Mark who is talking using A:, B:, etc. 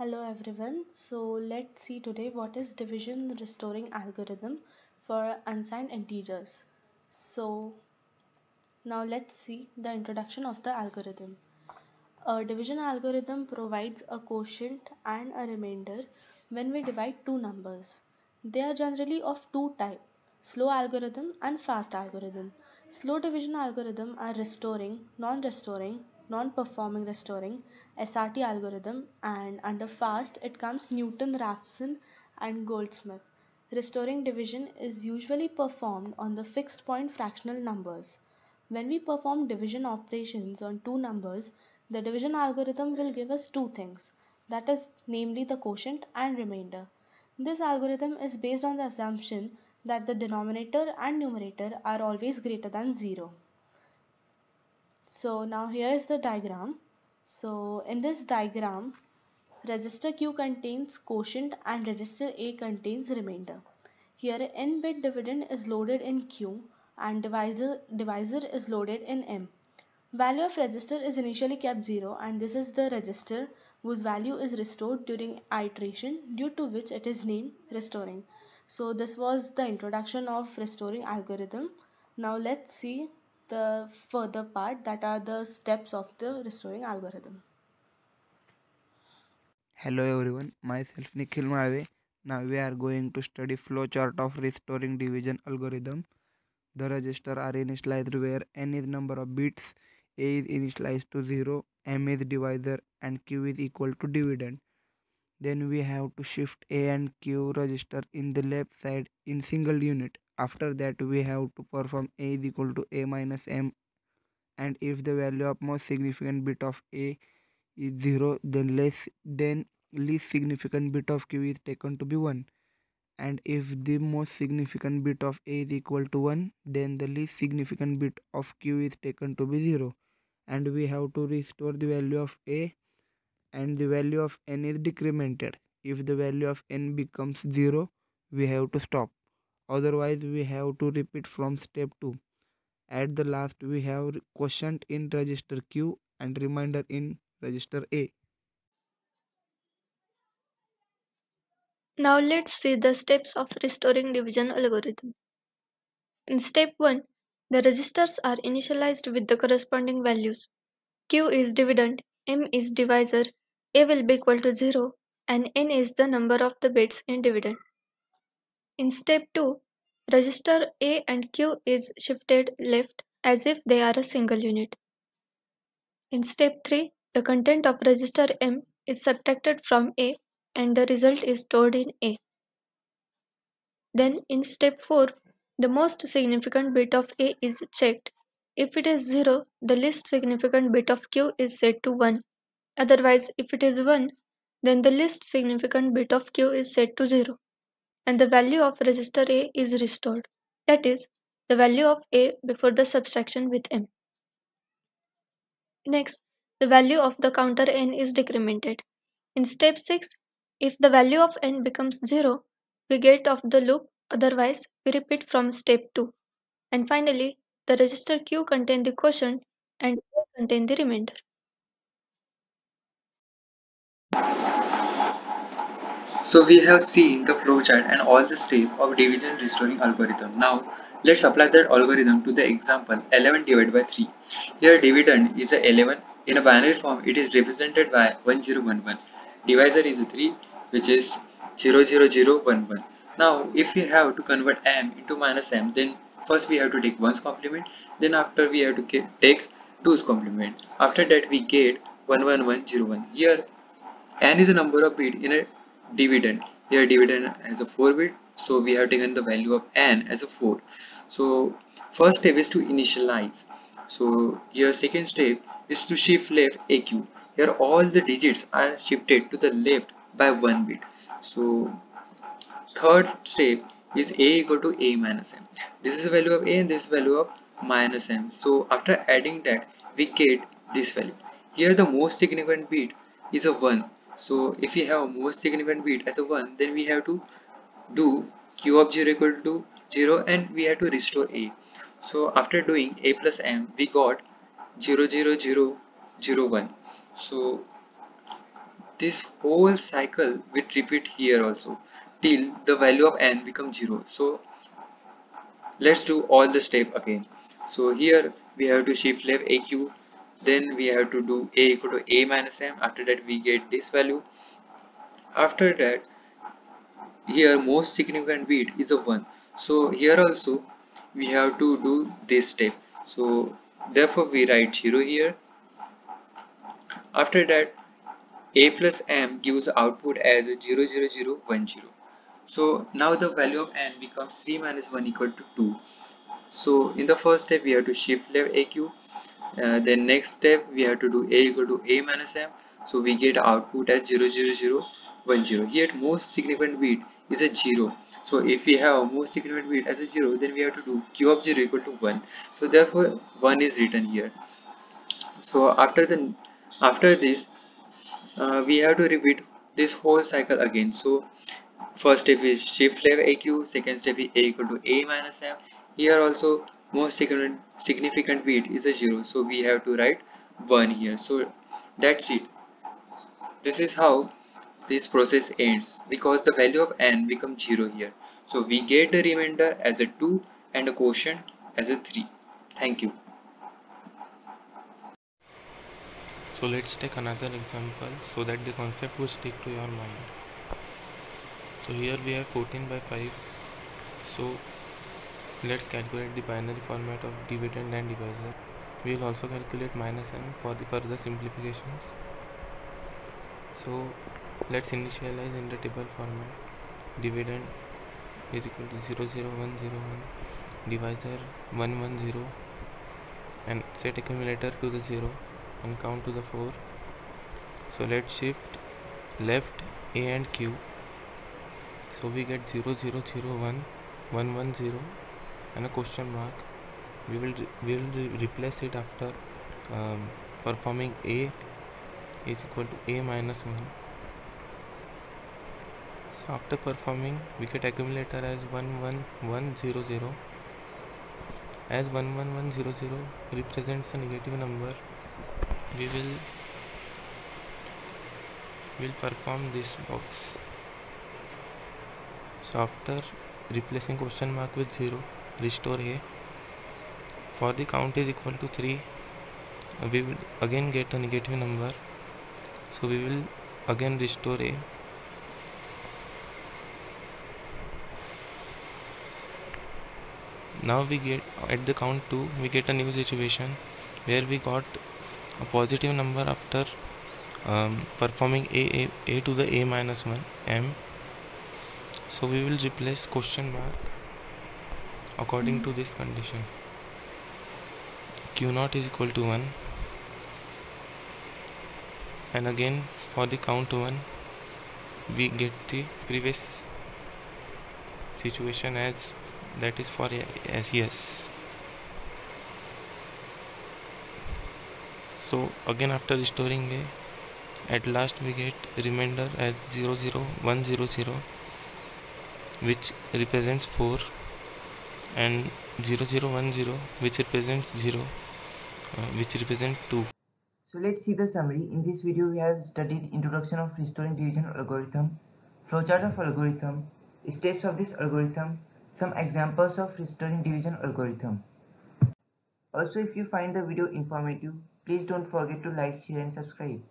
A: Hello everyone. So let's see today what is division restoring algorithm for unsigned integers. So now let's see the introduction of the algorithm. A division algorithm provides a quotient and a remainder when we divide two numbers. They are generally of two types, slow algorithm and fast algorithm. Slow division algorithm are restoring, non-restoring, non-performing restoring, SRT algorithm and under fast it comes Newton Raphson and Goldschmidt. Restoring division is usually performed on the fixed point fractional numbers. When we perform division operations on two numbers, the division algorithm will give us two things, that is namely the quotient and remainder. This algorithm is based on the assumption that the denominator and numerator are always greater than 0. So now here is the diagram. So in this diagram, register Q contains quotient and register A contains remainder. Here n bit dividend is loaded in Q and divisor, divisor is loaded in M. Value of register is initially kept 0 and this is the register whose value is restored during iteration due to which it is named restoring. So this was the introduction of restoring algorithm. Now let's see the further part that are the steps of the restoring algorithm.
B: Hello everyone, myself Nikhil Malave. Now we are going to study flowchart of restoring division algorithm. The register are initialized where n is number of bits, a is initialized to 0, m is divisor and q is equal to dividend. Then we have to shift a and q register in the left side in single unit. After that we have to perform a is equal to a minus m. And if the value of most significant bit of a is 0 then less then least significant bit of q is taken to be 1 and if the most significant bit of a is equal to 1 then the least significant bit of q is taken to be 0 and we have to restore the value of a and the value of n is decremented. If the value of n becomes 0 we have to stop otherwise we have to repeat from step 2 at the last we have quotient in register q and remainder in register a
C: Now let's see the steps of restoring division algorithm. In step 1, the registers are initialized with the corresponding values. Q is dividend, M is divisor, A will be equal to 0 and N is the number of the bits in dividend. In step 2, register A and Q is shifted left as if they are a single unit. In step 3, the content of register M is subtracted from A and the result is stored in A. Then in step 4, the most significant bit of A is checked. If it is 0, the least significant bit of Q is set to 1. Otherwise, if it is 1, then the least significant bit of Q is set to 0. And the value of register A is restored. That is, the value of A before the subtraction with M. Next, the value of the counter N is decremented. In step 6, if the value of N becomes 0, we get off the loop, otherwise we repeat from step 2. And finally, the register Q contain the quotient and A contain the remainder.
D: So we have seen the flowchart and all the steps of division restoring algorithm. Now let's apply that algorithm to the example 11 divided by 3. Here dividend is a 11. In a binary form it is represented by 1011. Divisor is 3 which is 00011. Now if we have to convert m into minus m then first we have to take 1's complement then after we have to take 2's complement. After that we get 11101. Here n is a number of bit in a dividend. Here dividend has a 4 bit so we have taken the value of n as a 4 so first step is to initialize. So here second step is to shift left aq here all the digits are shifted to the left by one bit so third step is a equal to a minus m. This is the value of a and this value of minus m. So after adding that we get this value. Here the most significant bit is a 1 so if we have a most significant bit as a 1 then we have to do q of 0 equal to 0 and we have to restore a. So after doing a plus m we got 0 0 0 0 1 so this whole cycle will repeat here also till the value of n becomes 0 so let's do all the step again. So here we have to shift left aq then we have to do a equal to a minus m. After that we get this value. After that here most significant bit is a 1 so here also we have to do this step. So therefore we write 0 here. After that a plus m gives output as 0 0 0 1 0 so now the value of n becomes 3 minus 1 equal to 2 so in the first step we have to shift left aq uh, then next step we have to do a equal to a minus m. So we get output as 0 0 0 1 0 here most significant bit is a 0 so if we have most significant bit as a 0 then we have to do q of 0 equal to 1 so therefore 1 is written here. So after the after this uh, we have to repeat this whole cycle again. So first step is shift left aq second step is a equal to a minus m. Here also most significant bit is a 0 so we have to write 1 here so that's it this is how this process ends because the value of n becomes 0 here. So we get the remainder as a 2 and a quotient as a 3. Thank you.
E: So let's take another example so that the concept will stick to your mind. So here we have 14 by 5. So let's calculate the binary format of dividend and divisor. We will also calculate minus n for the further simplifications. So let's initialize in the table format. Dividend is equal to 00101 divisor 110 and set accumulator to the 0 and count to the 4 so let's shift left a and q. So we get 0001 110 and a question mark we will we will re replace it after um, performing a is equal to a minus 1 so after performing we get accumulator as 11100 as 11100 represents a negative number we will will perform this box so after replacing question mark with 0 restore a for the count is equal to 3 we will again get a negative number so we will again restore a now we get at the count 2 we get a new situation where we got a positive number after um, performing a, a, a to the a minus 1 m so we will replace question mark according to this condition. Q naught is equal to 1 and again for the count 1 we get the previous situation as that is for yes yes so again after restoring a at last we get remainder as 00100 which represents 4 and 0010 which represents 0 uh, which represents 2
F: so let's see the summary in this video we have studied introduction of restoring division algorithm flowchart of algorithm steps of this algorithm some examples of restoring division algorithm. Also if you find the video informative, please don't forget to like, share and subscribe.